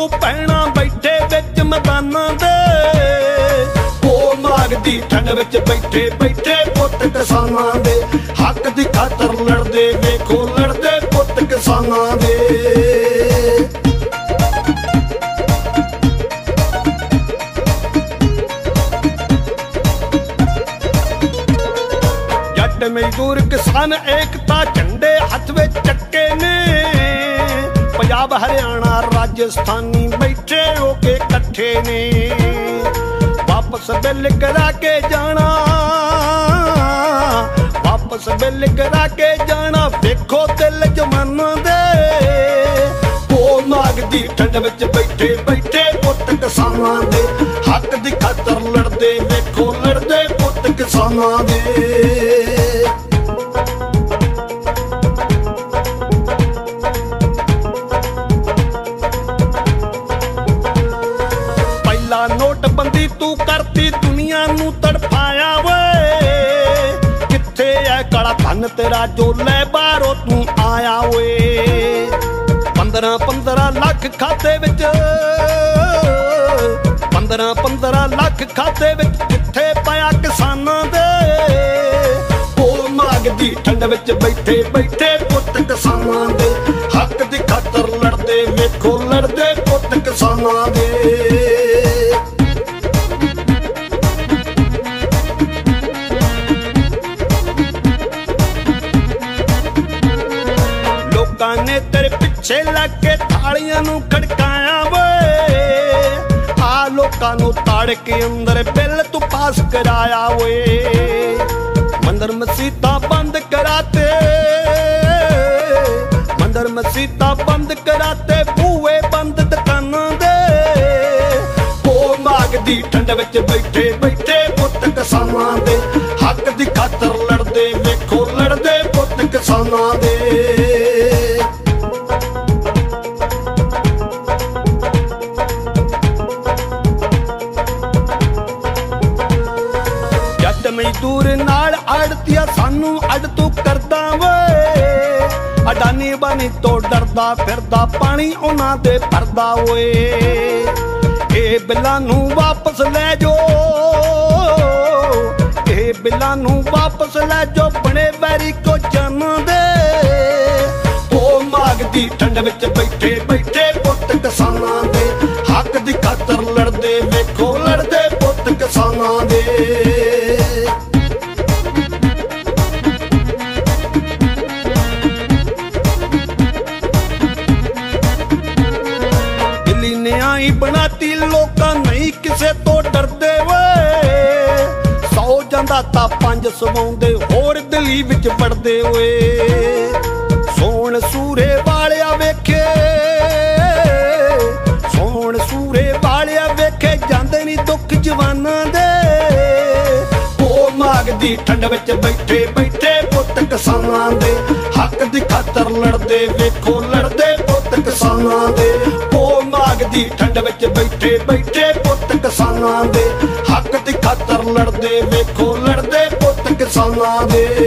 ਗੱਭਰੂ ਪੈਣਾ ਬੈਠੇ ਵਿੱਚ ਮੈਦਾਨਾਂ ਦੇ। ਉਹ ਮਾਗਦੀ ਠੰਡ ਵਿੱਚ ਬੈਠੇ ਬੈਠੇ ਪੁੱਤ ਕਿਸਾਨਾਂ ਦੇ। ਹੱਕ ਦੀ ਖਾਤਰ ਲੜਦੇ ਵੇਖੋ, ਲੜਦੇ ਪੁੱਤ ਕਿਸਾਨਾਂ ਦੇ। ਜੱਟ ਮਜ਼ਦੂਰ ਕਿਸਾਨ ਏਕਤਾ ਝੰਡੇ ਹੱਥ ਵਿੱਚ ਚੱਕੇ ਨੇ। ਪੰਜਾਬ, ਹਰਿਆਣਾ, ਰਾਜਸਥਾਨੀ ਬੈਠੇ ਹੋ ਕੇ ਇਕੱਠੇ ਨੇ। ਵਾਪਸ ਬਿੱਲ ਕਰਾ ਕੇ ਜਾਣਾ। ਵਾਪਸ ਬਿੱਲ ਕਰਾ ਕੇ ਜਾਣਾ। ਵੇਖੋ ਦਿਲ ਜਮਾਨਾ ਦੇ। ਉਹ ਨਾਗ ਦੀ ਠੰਡ ਵਿੱਚ ਬੈਠੇ ਬੈਠੇ ਪੁੱਤ ਕਿਸਾਨਾਂ ਦੇ। ਹੱਕ ਦੀ ਖਾਤਰ ਲੜਦੇ ਵੇਖੋ ਲੜਦੇ ਪੁੱਤ ਕਿਸਾਨਾਂ ਦੇ। ਧਨ ਤੇਰਾ ਜੋ ਬਾਹਰੋਂ ਤੂੰ ਆਇਆ ਓਏ। 15 15 ਲੱਖ ਖਾਤੇ ਵਿੱਚ 15 15 ਲੱਖ ਖਾਤੇ ਵਿੱਚ ਕਿੱਥੇ ਪਿਆ ਕਿਸਾਨਾਂ ਦੇ। ਉਹ ਮਾਗਦੀ ਠੰਡ ਵਿੱਚ ਬੈਠੇ ਬੈਠੇ ਪੁੱਤ ਕਿਸਾਨਾਂ ਦੇ। ਹੱਕ ਦੀ ਖਾਤਰ ਲੜਦੇ ਵੇਖੋ, ਲੜਦੇ ਪੁੱਤ ਕਿਸਾਨਾਂ ਦੇ। ਨੇ ਤੇਰੇ ਪਿੱਛੇ ਲੱਗ ਕੇ ਥਾਲੀਆਂ ਨੂੰ ਖੜਕਾਇਆ ਵੇ ਆ ਲੋਕਾਂ ਨੂੰ ਤਾੜ ਕੇ ਅੰਦਰ ਬਿੱਲ ਤੂੰ ਪਾਸ ਕਰਾਇਆ ਓਏ। ਮੰਦਰ ਮਸੀਤਾਂ ਬੰਦ ਕਰਾਤੇ। ਮੰਦਰ ਮਸੀਤਾਂ ਬੰਦ ਕਰਾਤੇ ਬੂਏ ਬੰਦ ਦੁਕਾਨਾਂ ਦੇ। ਉਹ ਮਾਗਦੀ ਠੰਡ ਵਿੱਚ ਬੈਠੇ ਬੈਠੇ ਪੁੱਤ ਕਿਸਾਨਾਂ ਦੇ। ਹੱਕ ਦੀ ਖਾਤਰ ਲੜਦੇ, ਵੇਖੋ ਲੜਦੇ ਪੁੱਤ ਕਿਸਾਨਾਂ ਦੇ। ਮਜ਼ਦੂਰ ਨਾਲ ਆੜਤੀਆ ਸਾਨੂੰ ਅੱਡ ਤੂੰ ਕਰਦਾ ਵੇ। ਅਡਾਨੀ ਬਾਨੀ ਤੋਂ ਡਰਦਾ ਫਿਰਦਾ, ਪਾਣੀ ਉਹਨਾਂ ਦੇ ਭਰਦਾ ਓਏ। ਇਹ ਬਿੱਲਾਂ ਨੂੰ ਵਾਪਸ ਲੈ ਜੋ। ਇਹ ਬਿੱਲਾਂ ਨੂੰ ਵਾਪਸ ਲੈ ਜੋ, ਬਣੇ ਵੈਰੀ ਕੋ ਜਨਮ ਦੇ। ਉਹ ਮਾਗਦੀ ਠੰਡ ਵਿੱਚ ਬੈਠੇ ਬੈਠੇ ਪੁੱਤ ਕਿਸਾਨਾਂ ਦੇ। ਕਿਸੇ ਤੋਂ ਡਰਦੇ ਵੇ। ਸੌ ਜਾਂਦਾ ਤਾਂ ਪੰਜ ਸਵਾਉਂਦੇ, ਹੋਰ ਦਿੱਲੀ ਵਿੱਚ ਵੜਦੇ ਓਏ ਸੋਹਣ ਸੂਰੇ ਵਾਲਿਆ ਵੇਖੇ ਸੋਹਣ ਸੂਰੇ ਵਾਲਿਆ ਵੇਖੇ, ਜਾਂਦੇ ਨਹੀਂ ਦੁੱਖ ਜਵਾਨਾਂ ਦੇ। ਉਹ ਮਾਗਦੀ ਠੰਡ ਵਿੱਚ ਬੈਠੇ ਬੈਠੇ ਪੁੱਤ ਕਿਸਾਨਾਂ ਦੇ। ਹੱਕ ਦੀ ਖਾਤਰ ਲੜਦੇ ਵੇਖੋ, ਲੜਦੇ ਪੁੱਤ ਕਿਸਾਨਾਂ ਦੇ। ਉਹ ਮਾਗਦੀ ਠੰਡ ਵਿੱਚ ਬੈਠੇ ਬੈਠੇ ਪੁੱਤ ਕਿਸਾਨਾਂ ਦੇ ਹੱਕ ਦੀ ਖਾਤਰ ਲੜਦੇ ਵੇਖੋ ਲੜਦੇ ਪੁੱਤ ਕਿਸਾਨਾਂ ਦੇ।